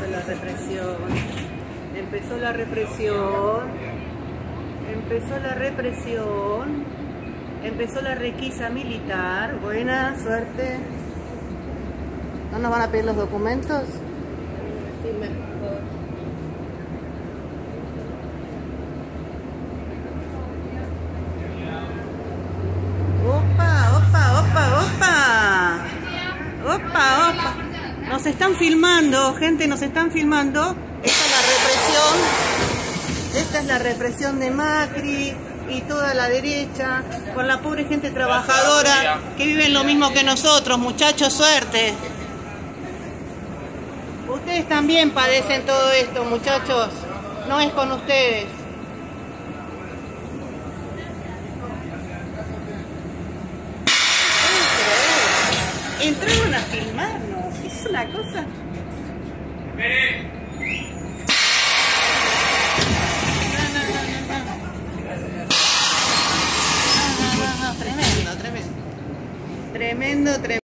empezó la represión. Empezó la represión. Empezó la represión. Empezó la requisa militar. Buena suerte. ¿No nos van a pedir los documentos? Sí, mejor. Nos están filmando, gente, nos están filmando. Esta es la represión. Esta es la represión de Macri y toda la derecha con la pobre gente trabajadora que viven lo mismo que nosotros, muchachos, suerte. Ustedes también padecen todo esto, muchachos. No es con ustedes. Entraron a filmarnos. Cosa. No, no, no, no, Tremendo, tremendo. Tremendo, tremendo.